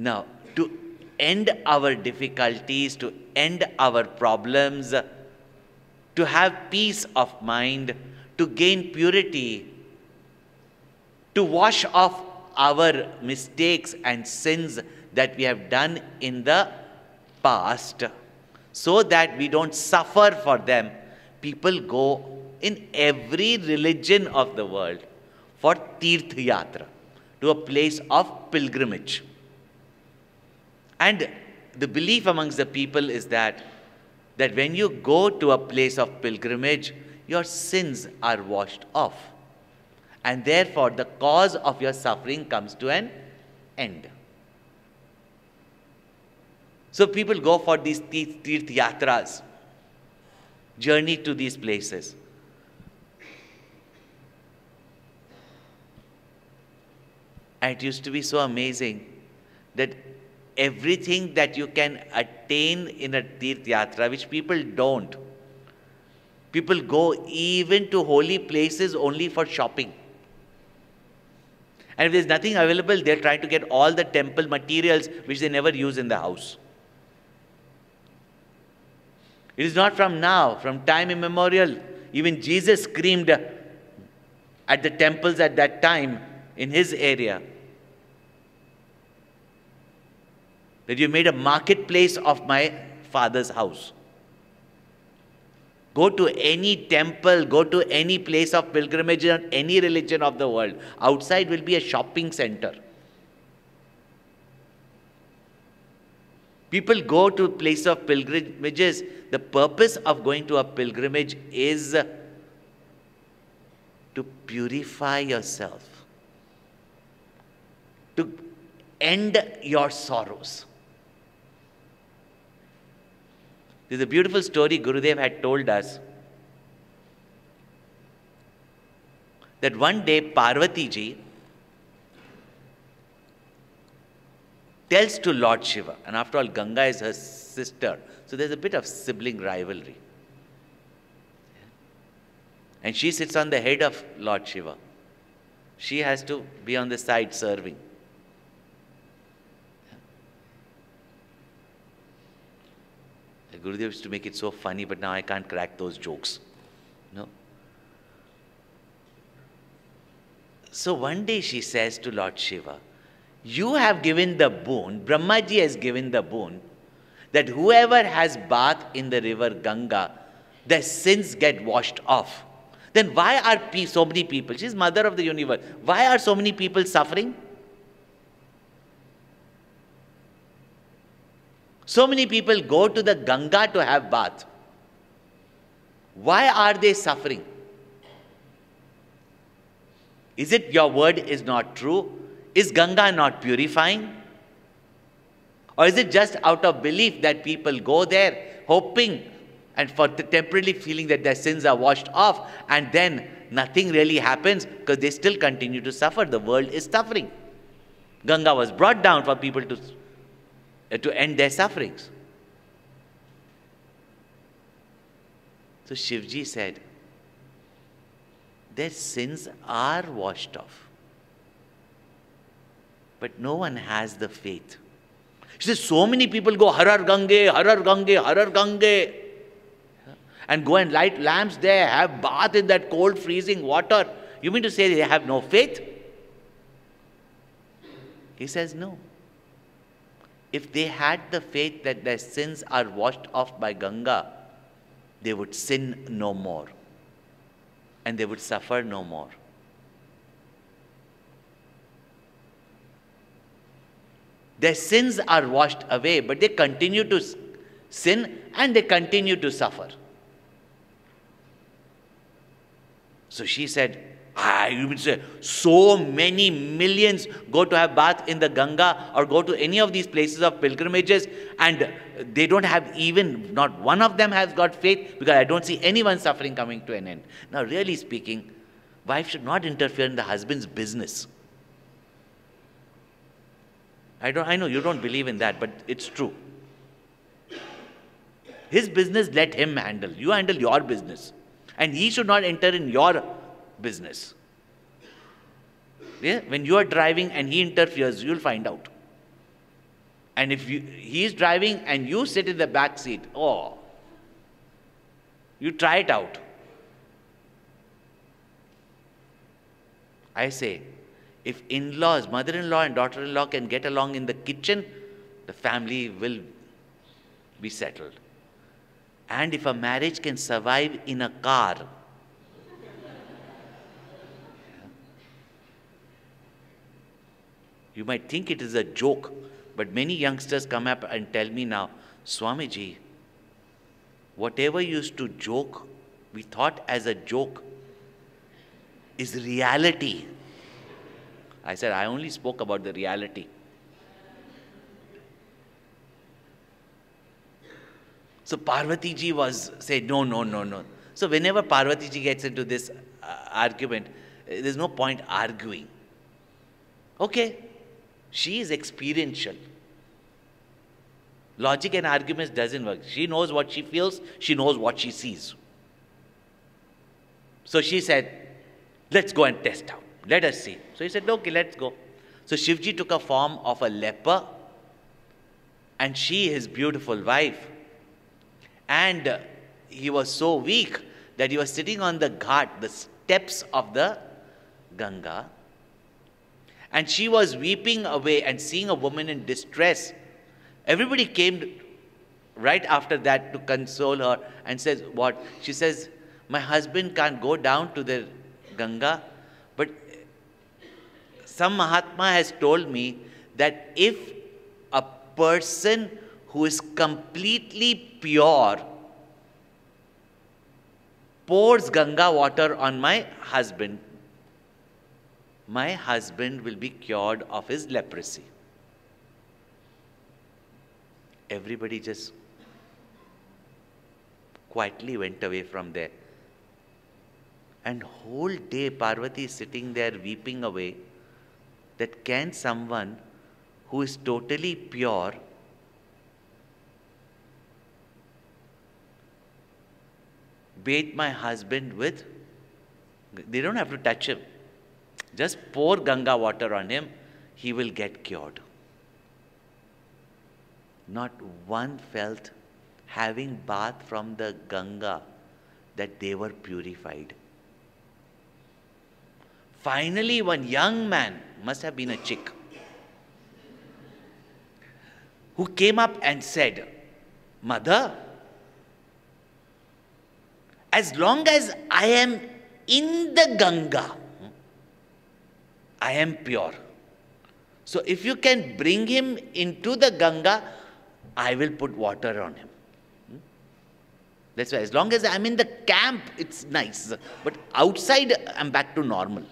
Now, to end our difficulties, to end our problems, to have peace of mind, to gain purity, to wash off our mistakes and sins that we have done in the past, so that we don't suffer for them. People go in every religion of the world for Tirth Yatra, to a place of pilgrimage. And the belief amongst the people is that, that when you go to a place of pilgrimage, your sins are washed off. And therefore, the cause of your suffering comes to an end. So people go for these Tirth Yatras, journey to these places. And it used to be so amazing that everything that you can attain in a Tirth Yatra, which people don't. People go even to holy places only for shopping. And if there's nothing available, they're trying to get all the temple materials which they never use in the house. It is not from now, from time immemorial. Even Jesus screamed at the temples at that time in his area that you made a marketplace of my father's house. Go to any temple, go to any place of pilgrimage in any religion of the world. Outside will be a shopping center. People go to place of pilgrimages. The purpose of going to a pilgrimage is to purify yourself, to end your sorrows. There's a beautiful story Gurudev had told us that one day Parvati ji tells to Lord Shiva, and after all, Ganga is her sister, so there's a bit of sibling rivalry. And she sits on the head of Lord Shiva. She has to be on the side serving. Gurudev used to make it so funny, but now I can't crack those jokes. No. So one day she says to Lord Shiva, You have given the boon, Brahmaji has given the boon, that whoever has bath in the river Ganga, their sins get washed off. Then why are so many people, she's mother of the universe, why are so many people suffering? So many people go to the Ganga to have bath. Why are they suffering? Is it your word is not true? Is Ganga not purifying? Or is it just out of belief that people go there hoping and for the temporarily feeling that their sins are washed off and then nothing really happens because they still continue to suffer. The world is suffering. Ganga was brought down for people to Uh, to end their sufferings. So Shivji said, their sins are washed off. But no one has the faith. She says, so many people go Har Har Gange, Har Har Gange, Har Har Gange. And go and light lamps there, have bath in that cold freezing water. You mean to say they have no faith? He says, no if they had the faith that their sins are washed off by Ganga, they would sin no more and they would suffer no more. Their sins are washed away, but they continue to sin and they continue to suffer. So she said, Would say, so many millions go to have bath in the Ganga or go to any of these places of pilgrimages and they don't have even, not one of them has got faith because I don't see anyone suffering coming to an end. Now, really speaking, wife should not interfere in the husband's business. I, don't, I know you don't believe in that, but it's true. His business, let him handle. You handle your business. And he should not enter in your business. Yeah? When you are driving and he interferes, you'll find out. And if you, he's driving and you sit in the back seat, oh, you try it out. I say, if in laws, mother in law and daughter in law can get along in the kitchen, the family will be settled. And if a marriage can survive in a car, you might think it is a joke, but many youngsters come up and tell me now, Swamiji, whatever used to joke, we thought as a joke, is reality. I said, I only spoke about the reality. So Parvati ji was said, no, no, no, no. So whenever Parvati ji gets into this uh, argument, there's no point arguing. Okay, she is experiential. Logic and arguments doesn't work. She knows what she feels, she knows what she sees. So she said, let's go and test out. Let us see. So he said, okay, let's go. So Shivji took a form of a leper and she, his beautiful wife, and he was so weak that he was sitting on the ghat, the steps of the Ganga. And she was weeping away and seeing a woman in distress. Everybody came right after that to console her and says, What? She says, My husband can't go down to the Ganga. But some Mahatma has told me that if a person who is completely pure pours Ganga water on my husband, my husband will be cured of his leprosy. Everybody just quietly went away from there. And whole day Parvati is sitting there weeping away that can someone who is totally pure bathe my husband with, they don't have to touch him. Just pour Ganga water on him, he will get cured. Not one felt having bath from the Ganga that they were purified. Finally, one young man, must have been a CHYK, who came up and said, Mother, as long as I am in the Ganga, I am pure. So if you can bring him into the Ganga, I will put water on him. Hmm? That's why as long as I'm in the camp, it's nice. But outside, I'm back to normal.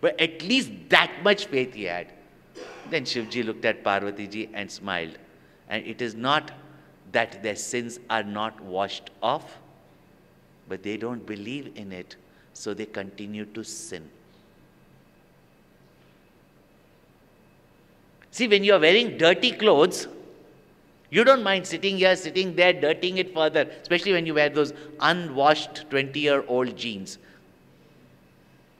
But at least that much faith he had. Then Shivji looked at Parvati ji and smiled. And it is not that their sins are not washed off, but they don't believe in it, so they continue to sin. See, when you are wearing dirty clothes, you don't mind sitting here, sitting there, dirtying it further, especially when you wear those unwashed 20 year old jeans.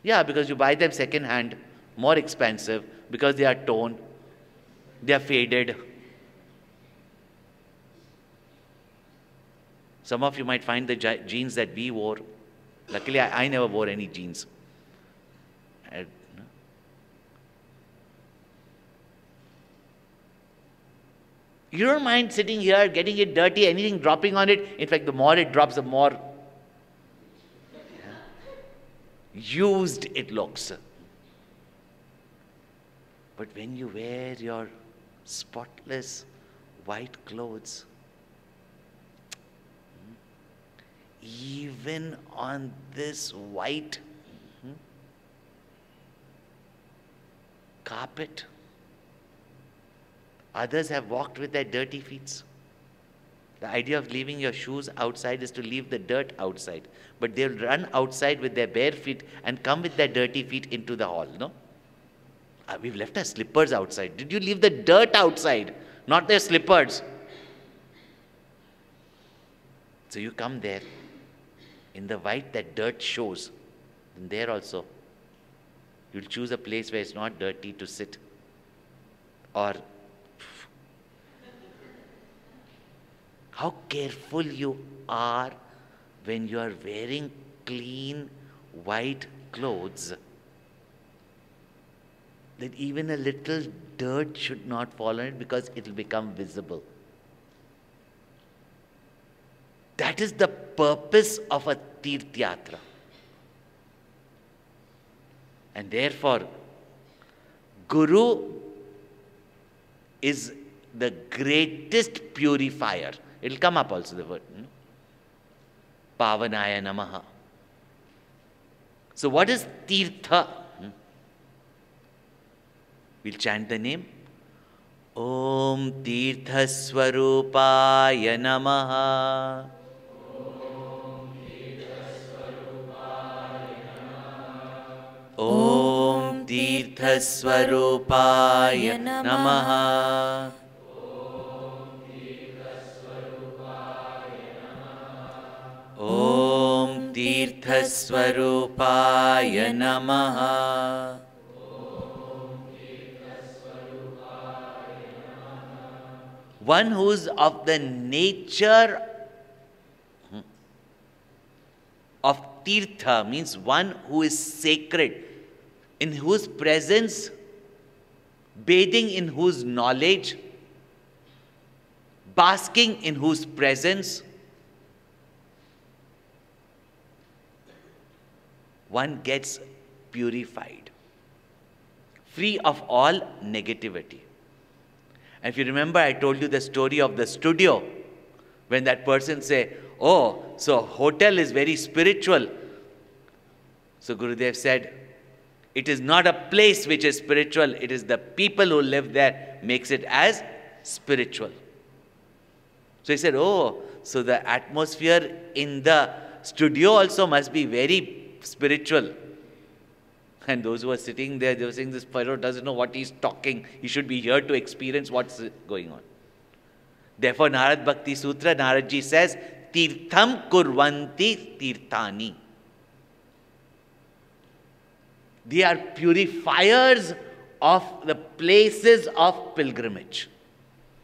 Yeah, because you buy them second hand, more expensive, because they are torn, they are faded, Some of you might find the jeans that we wore. Luckily, I, I never wore any jeans. I, You don't mind sitting here, getting it dirty, anything dropping on it. In fact, the more it drops, the more used it looks. But when you wear your spotless white clothes, even on this white hmm, carpet. Others have walked with their dirty feet. The idea of leaving your shoes outside is to leave the dirt outside. But they'll run outside with their bare feet and come with their dirty feet into the hall, no? Uh, we've left our slippers outside. Did you leave the dirt outside, not their slippers? So you come there in the white that dirt shows, then there also You'll choose a place where it's not dirty to sit. Or how careful you are when you are wearing clean white clothes that even a little dirt should not fall on it because it will become visible. That is the purpose of a Tirth And therefore, Guru is the greatest purifier. It will come up also, the word. Hmm? Pavanaya Namaha. So, what is Tirtha? Hmm? We'll chant the name. Om Tirthaswarupaya Namaha. ॐ तीर्थस्वरूपाय नमः। ॐ तीर्थस्वरूपाय नमः। One who's of the nature of Tirtha means one who is sacred in whose presence, bathing in whose knowledge, basking in whose presence, one gets purified, free of all negativity. And if you remember, I told you the story of the studio when that person say, "Oh, so hotel is very spiritual." So Gurudev said, it is not a place which is spiritual, it is the people who live there makes it as spiritual. So he said, Oh, so the atmosphere in the studio also must be very spiritual. And those who are sitting there, they were saying, This fellow doesn't know what he's talking. He should be here to experience what's going on. Therefore, Narad Bhakti Sutra, Naradji says, Tirtham kurvanti tirthani. They are purifiers of the places of pilgrimage,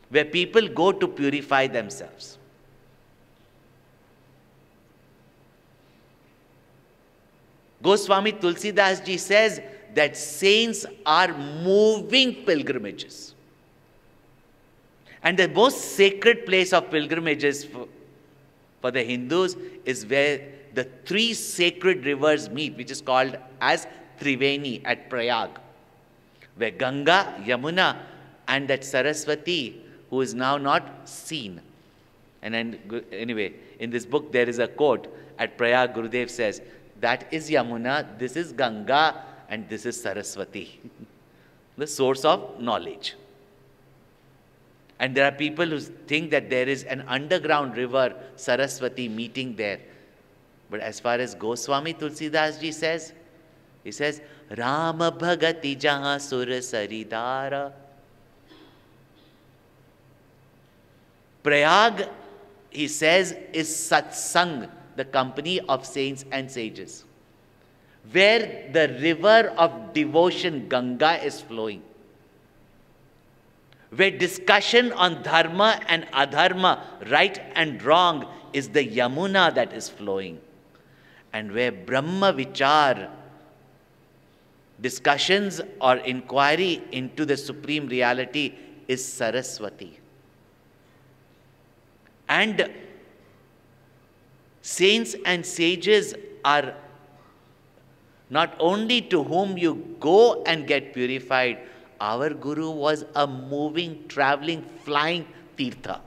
where people go to purify themselves. Goswami Tulsidas ji says that saints are moving pilgrimages. And the most sacred place of pilgrimages for, the Hindus is where the three sacred rivers meet, which is called as Triveni at Prayag, where Ganga, Yamuna, and that Saraswati, who is now not seen. And then, anyway, in this book, there is a quote at Prayag, Gurudev says, That is Yamuna, this is Ganga, and this is Saraswati, the source of knowledge. And there are people who think that there is an underground river, Saraswati, meeting there. But as far as Goswami Tulsidas ji says, he says, Ram Bhagati Jaha Sur Saridara. Prayag, he says, is satsang, the company of saints and sages, where the river of devotion Ganga is flowing, where discussion on dharma and adharma, right and wrong, is the Yamuna that is flowing, and where Brahma Vichar, discussions or inquiry into the supreme reality is Saraswati. And saints and sages are not only to whom you go and get purified, our Guru was a moving, traveling, flying Tirtha.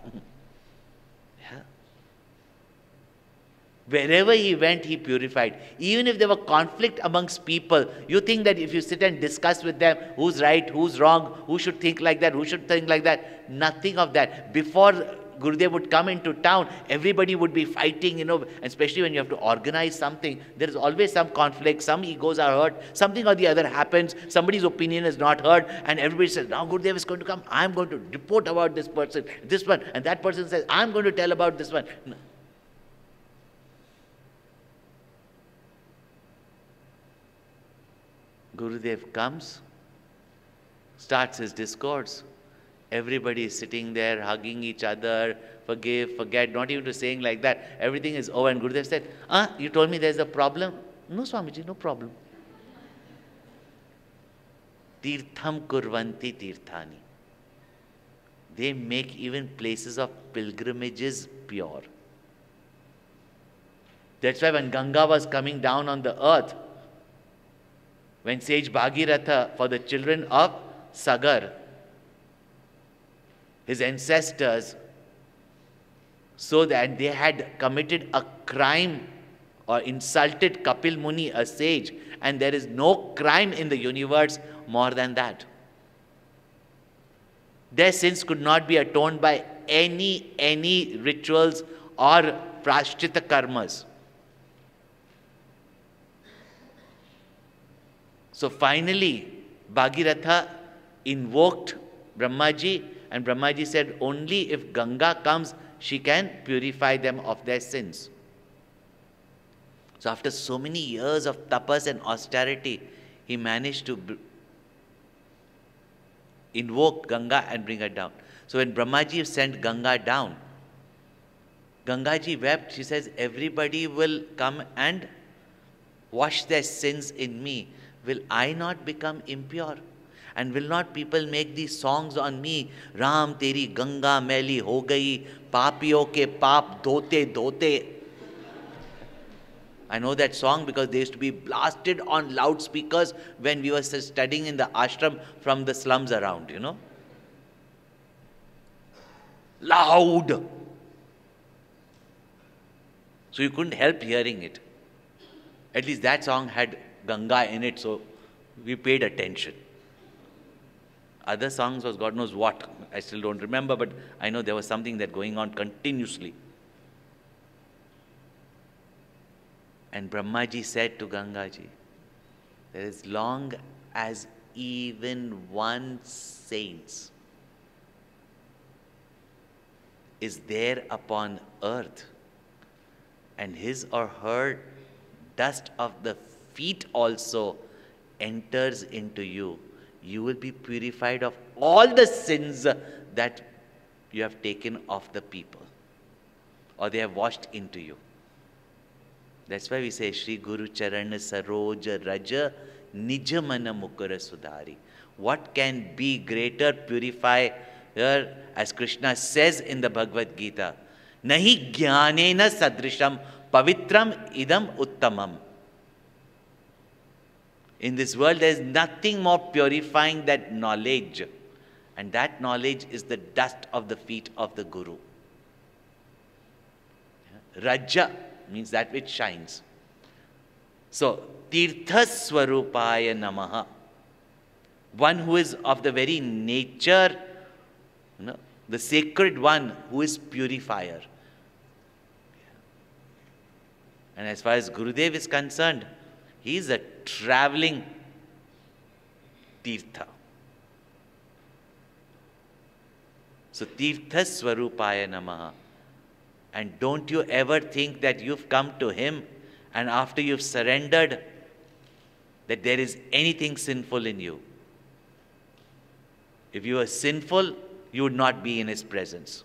Wherever he went, he purified. Even if there were conflict amongst people, you think that if you sit and discuss with them who's right, who's wrong, who should think like that, who should think like that, nothing of that. Before Gurudev would come into town, everybody would be fighting, you know, especially when you have to organize something. There is always some conflict, some egos are hurt, something or the other happens, somebody's opinion is not heard, and everybody says, Now Gurudev is going to come, I'm going to report about this person, this one, and that person says, I'm going to tell about this one. Gurudev comes, starts his discourse. Everybody is sitting there hugging each other, forgive, forget, not even to saying like that. Everything is over. And Gurudev said, Ah, you told me there's a problem? No, Swamiji, no problem. Tirtham kurvanti tirthani. They make even places of pilgrimages pure. That's why when Ganga was coming down on the earth, when sage Bhagiratha for the children of Sagar, his ancestors, so that they had committed a crime or insulted Kapil Muni, a sage, and there is no crime in the universe more than that. Their sins could not be atoned by any any rituals or prashtita karmas. So finally, Bhagiratha invoked Brahmaji, and Brahmaji said, Only if Ganga comes, she can purify them of their sins. So, after so many years of tapas and austerity, he managed to invoke Ganga and bring her down. So, when Brahmaji sent Ganga down, Gangaji wept. She says, Everybody will come and wash their sins in me will I not become impure? And will not people make these songs on me? Ram teri Ganga meli ho gayi, papiyo ke pap dhote dhote. I know that song because they used to be blasted on loudspeakers when we were studying in the ashram from the slums around, you know. Loud. So you couldn't help hearing it. At least that song had Ganga in it, so we paid attention. Other songs was God knows what. I still don't remember, but I know there was something that going on continuously. And Brahmaji said to Gangaji, that as long as even one saint is there upon earth and his or her dust of the feet also enters into you, you will be purified of all the sins that you have taken of the people or they have washed into you. That's why we say Sri Guru Charan Saroja Raja Nijamana Mukara Sudari. What can be greater purifier, as Krishna says in the Bhagavad Gita? Nahi jnanena sadrisham pavitram idam uttamam. In this world, there is nothing more purifying than knowledge. And that knowledge is the dust of the feet of the Guru. Raja means that which shines. So, Tirtha Swarupaya Namaha. One who is of the very nature, you know, the sacred one who is purifier. And as far as Gurudev is concerned, he is a traveling Tirtha. So, Tirtha Swarupaya Namaha. And don't you ever think that you've come to Him and after you've surrendered, that there is anything sinful in you. If you were sinful, you would not be in His presence.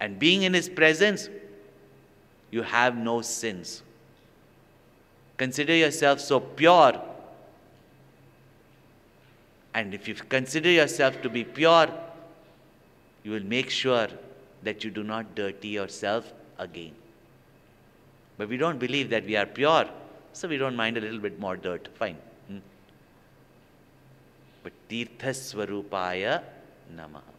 And being in His presence, you have no sins. Consider yourself so pure. And if you consider yourself to be pure, you will make sure that you do not dirty yourself again. But we don't believe that we are pure, so we don't mind a little bit more dirt. Fine. Hmm? But Tirtha Swarupaya Namaha.